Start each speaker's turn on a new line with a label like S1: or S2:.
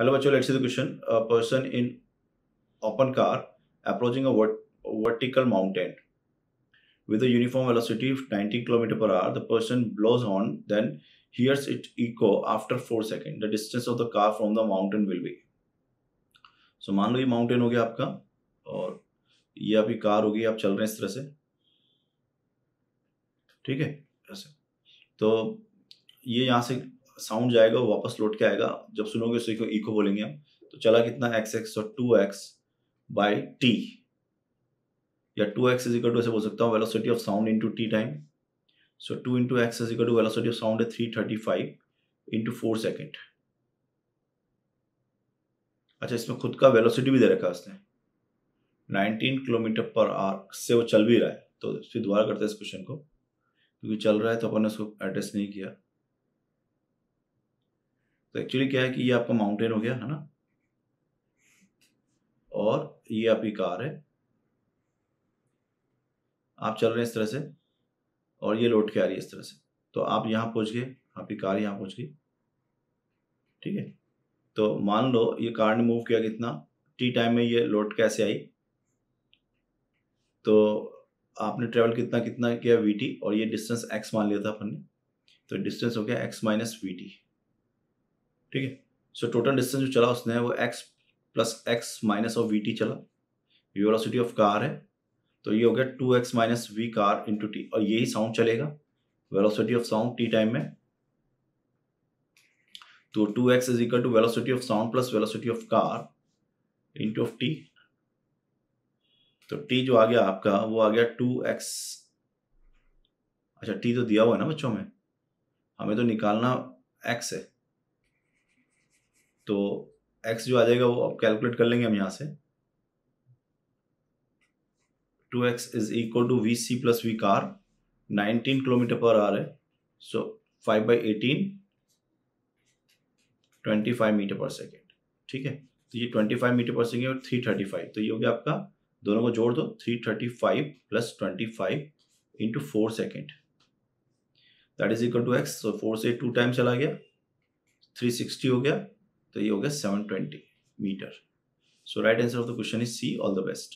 S1: Hello बच्चों let's see the question a person in open car approaching a vertical mountain with a uniform velocity of 90 kilometre per hour the person blows on then hears it echo after four second the distance of the car from the mountain will be so मान लो ये mountain हो गया आपका, और ये आपकी car होगी आप चल रहे हैं इस तरह से। ठीक है? तो ये यहाँ से साउंड जाएगा वो वापस लौट के आएगा। जब सुनोगे उसे इको, इको बोलेंगे हम? तो चला कितना? एक्स एक्स और टू एक्स बाई टी या two X is equal to ऐसे बोल सकता हूँ velocity of sound into T time so two into X is equal to velocity of sound है three thirty five into four second अच्छा इसमें खुद का वेलोसिटी भी दे रखा है उसने। 19 किलोमीटर पर आवर से वो चल भी रहा है। तो फिर दोबारा करते हैं इस क्वेश्चन को। क्योंकि चल रहा है तो अपन ने उसको एड्रेस नहीं किया। तो एक्चुअली क्या है कि ये आपका माउंटेन हो गया, है ना? और ये आपकी कार है। आप चल रहे हैं इस तरह से और ये लौट के आ रही है इस तरह से? तो आप यहाँ पहुँच गए, आपकी कार यहाँ पहुँच गई। ठीक है? तो मान लो ये कार ने मूव किया कितना? टी टाइम में ये लौट कैसे आई? तो आपने ट्रेवल कितना कितना किया वी टी और ये डिस्टेंस एक्स मान लिया था अपन ने। तो डिस्टेंस हो गया एक्स माइनस वी टी ठीक है? सो टोटल डिस्टेंस जो चला उसने, वो X plus X minus of V T चला। वेलोसिटी ऑफ़ कार है। तो ये हो गया two X minus V car into T और यही साउंड चलेगा। Velocity of sound T time में। तो two X is equal to velocity of sound plus velocity of car into of T तो टी जो आ गया आपका, वो आ गया टू एक्स अच्छा टी तो दिया हुआ है ना बच्चों में? हमें तो निकालना एक्स है। तो एक्स जो आ जाएगा वो अब कैलकुलेट कर लेंगे हम यहाँ से। Two X is equal to V C plus V car nineteen kilometre per hour है। So five by eighteen twenty five metre per second ठीक है? तो ये twenty five metre per second और थ्री थर्टी फाइव तो ये हो गया आपका, दोनों को जोड़ दो three thirty five plus twenty five into four second that is equal to X तो फोर से टू टाइम चला गया थ्री सिक्सटी हो गया तो ये हो गया seven twenty metre so right answer of the question is C all the best